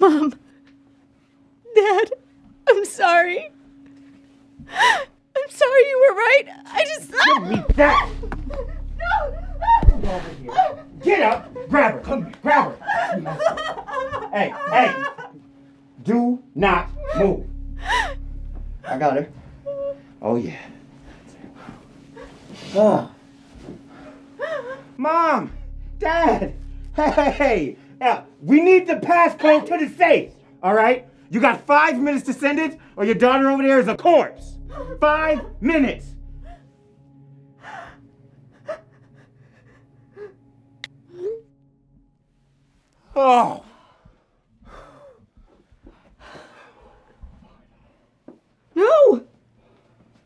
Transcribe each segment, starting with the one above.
Mom, Dad, I'm sorry. I'm sorry you were right. I just. Give me that! No! Get over here. Get up! Grab her! Come here! Grab her! hey, hey! Do not move. I got her. Oh, yeah. Oh. Mom! Dad! Hey! Yeah, we need the passcode to the safe. All right, you got five minutes to send it, or your daughter over there is a corpse. Five minutes. Oh. No!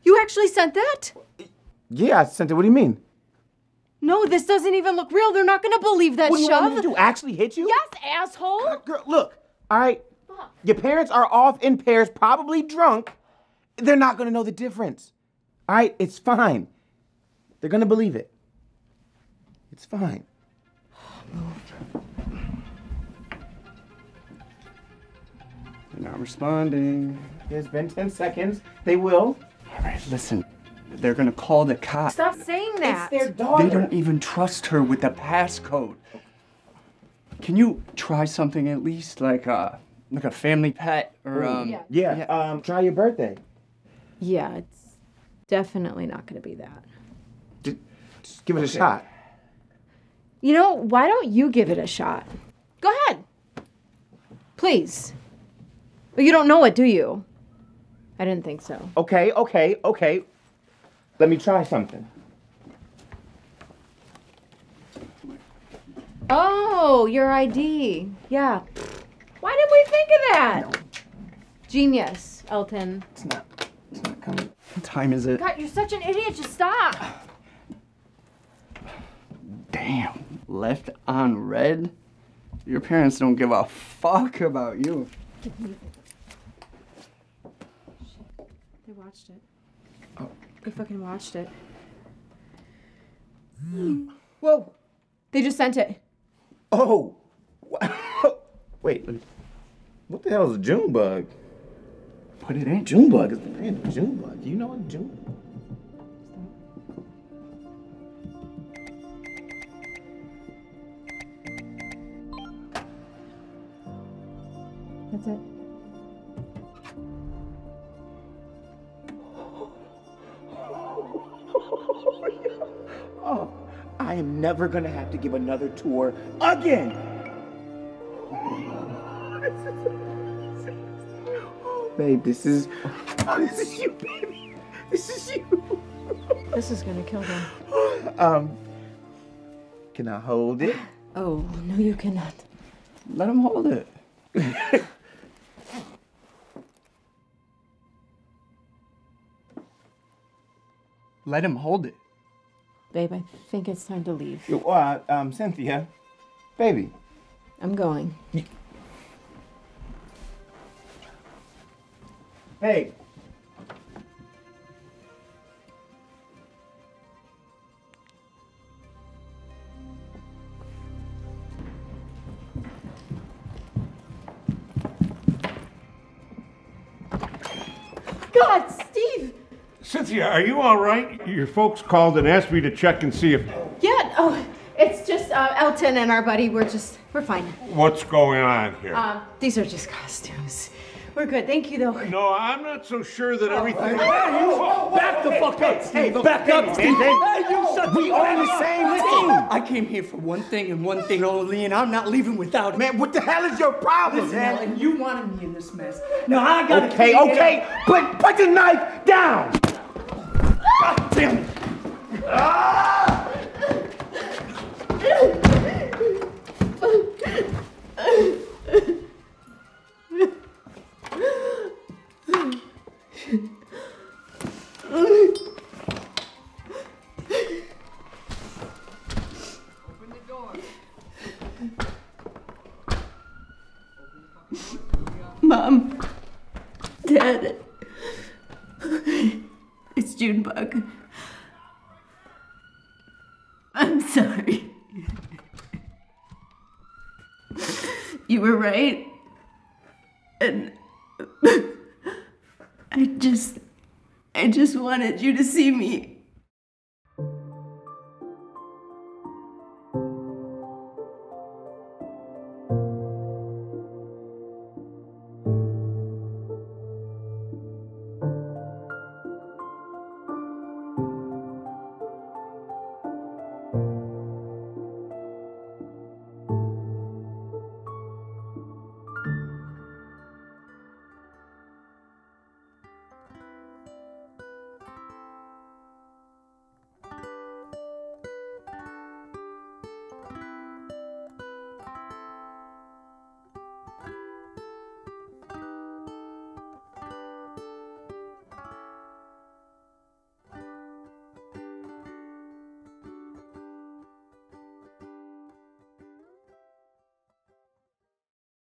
You actually sent that? Yeah, I sent it. What do you mean? No, this doesn't even look real. They're not gonna believe that What do you shove. want me to do? Actually hit you? Yes, asshole. Girl, look, all right. Your parents are off in pairs, probably drunk. They're not gonna know the difference. All right, it's fine. They're gonna believe it. It's fine. They're not responding. It's been 10 seconds. They will. All right, listen. They're gonna call the cops. Stop saying that. It's their daughter. They don't even trust her with the passcode. Can you try something at least, like a like a family pet or um? Yeah. Yeah, um, try your birthday. Yeah, it's definitely not gonna be that. Just, just give it a shot. You know, why don't you give it a shot? Go ahead. Please. But you don't know it, do you? I didn't think so. Okay, okay, okay. Let me try something. Oh, your ID. Yeah. Why didn't we think of that? Genius, Elton. It's not. It's not coming. What time is it? God, you're such an idiot. Just stop. Damn. Left on red. Your parents don't give a fuck about you. They watched it. Oh. They fucking watched it. Whoa. They just sent it. Oh. Wait. What the hell is a June bug? But it ain't. June bug is a random June bug. You know what June? That's it. Oh, I am never gonna have to give another tour again. Babe, this is oh, this is you, baby. This is you. This is gonna kill them. Um, can I hold it? Oh, no, you cannot. Let him hold it. Let him hold it. Babe, I think it's time to leave. Yo, uh, um, Cynthia, baby. I'm going. Hey. God, Steve! Cynthia, are you all right? Your folks called and asked me to check and see if Yeah, oh, it's just uh, Elton and our buddy. We're just, we're fine. what's going on here. Um, these are just costumes. We're good. Thank you, though. no, I'm not so sure that everything. Back the fuck up, Steve. Back up, Steve. hey, Hey, you shut We on the same team. I came here for one thing and one thing only, and I'm not leaving without it. Man, what the hell is your problem, Listen, Al, man? and you wanted me in this mess. Now I gotta Okay, okay, up. put put the knife down. God damn it. Mom. Dad. Junebug. I'm sorry. You were right. And I just. I just wanted you to see me